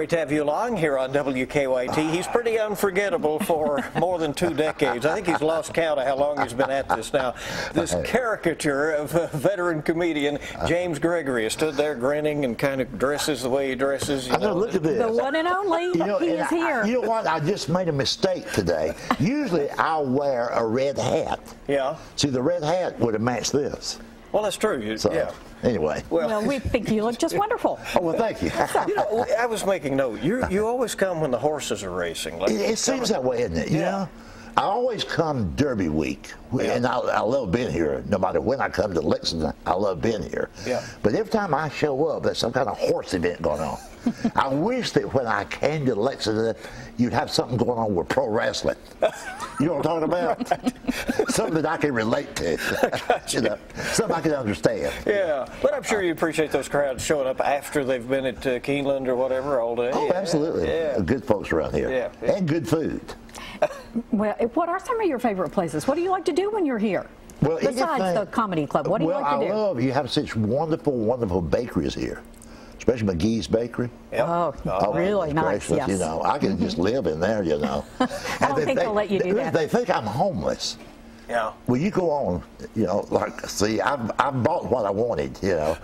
Great to have you along here on WKYT. He's pretty unforgettable for more than two decades. I think he's lost count of how long he's been at this now. This uh-huh. caricature of a veteran comedian, James Gregory, has stood there grinning and kind of dresses the way he dresses. You I know, look at this. The one and only. You know, he and is I- here. you know what? I just made a mistake today. Usually I'll wear a red hat. Yeah. See, the red hat would have matched this. Well, that's true. You- So, yeah. anyway. well, we think you look just wonderful. Oh, well, thank you. You know, I was making note. You you always come when the horses are racing. Like It, it seems that way, isn't it? You Yeah. I always come Derby week, Yeah. and I, I love being here. No matter when I come to Lexington, I love being here. Yeah. But every time I show up, there's some kind of horse event going on. I wish that when I came to Lexington, you'd have something going on with pro wrestling. You know what I'm talking about? something that I can relate to. you know, something I can understand. Yeah, but I'm sure you appreciate those crowds showing up after they've been at uh, Keeneland or whatever all day. Oh, Yeah, absolutely. Yeah. Good folks around here. Yeah. And good food. Well, what are some of your favorite places? What do you like to do when you're here? Well, Besides anything- the comedy club, what do you like to I do? love you have such wonderful, wonderful bakeries here, especially Magee's Bakery. Yep. Oh, Oh, really goodness nice. gracious, Yes. You know, I can just live in there. You know. I don't think they'll let you do that. They think I'm homeless. Yeah. Well, you go on, you know, like, see, I've, I've bought what I wanted, you know,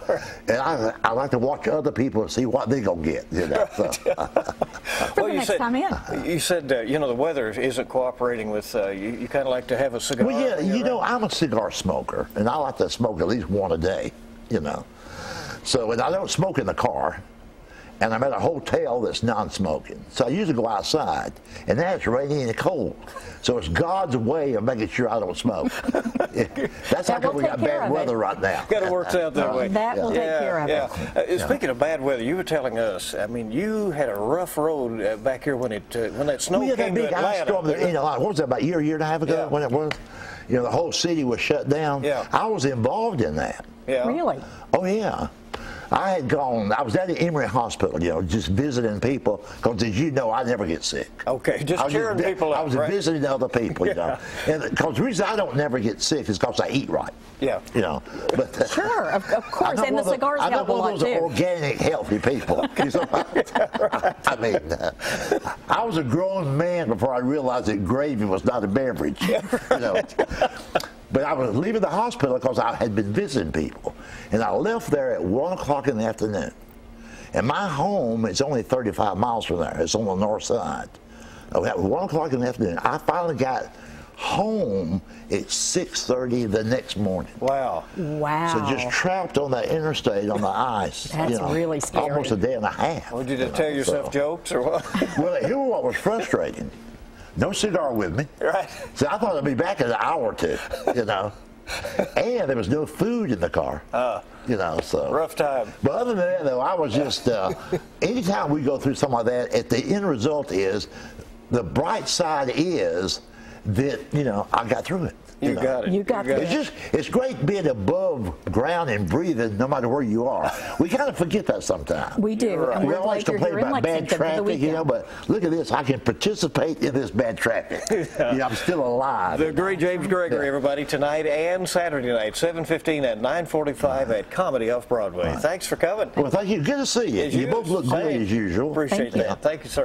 and I, I like to watch other people and see what they're gonna get, you know. So, For the you next said, time in. You said, uh, you know, the weather isn't cooperating with, uh, you, you kind of like to have a cigar. well, yeah, you're know, around. I'm a cigar smoker, and I like to smoke at least one a day, you know. So, and I don't smoke in the car, and I'm at a hotel that's non-smoking. So I usually go outside, and now it's rainy and cold. So it's God's way of making sure I don't smoke. that's how come we got bad of it. weather right now. Got to work out that way. That will take yeah, care of yeah. it. Uh, Speaking of bad weather, you were telling us. I mean, you had a rough road uh, back here when it uh, when that snow Well, yeah, came that to big ice storm that, you know, like, what was that, about a year, year and a half ago Yeah. when it was? You know, the whole city was shut down. Yeah. I was involved in that. yeah. Really? Oh, yeah. I had gone, I was at the Emory Hospital, you know, just visiting people, because as you know, I never get sick. Okay, just I was cheering vi- people I was right? visiting other people, you know. And because the reason I don't never get sick is because I eat right. Yeah. You know. But, Sure, of, of course. And one the of the- cigars I'm help not a one of those too. organic, healthy people. You know? I mean, uh, I was a grown man before I realized that gravy was not a beverage. You know. But I was leaving the hospital because I had been visiting people. And I left there at 1 o'clock in the afternoon. And my home is only 35 miles from there. It's on the north side. Oh, at 1 o'clock in the afternoon, I finally got home at 6.30 the next morning. Wow. Wow. So just trapped on that interstate on the ice. That's you know, really scary. Almost a day and a half. Would you just know, tell yourself so- jokes or what? Well, here what was frustrating. No cigar with me. right. So I thought I'd be back in an hour or two, you know. and there was no food in the car. you know, so. Rough time. But other than that, though, I was just, uh, anytime we go through something like that, at the end result is, the bright side is that, you know, I got through it. You know. got it. You got it. It's just, it's great being above ground and breathing no matter where you are. We kind of forget that sometimes. We do. Right. And We we're always glad complain about bad Lexington for traffic, you know, but look at this. I can participate in this bad traffic. You know, I'm still alive. The great James Gregory, everybody, tonight and Saturday night, 7:15 and 9:45 at Comedy Off Broadway. Thanks for coming. Well, thank you. Good to see you. As You you both look say. great as usual. Appreciate Thank you. that. Thank you, sir.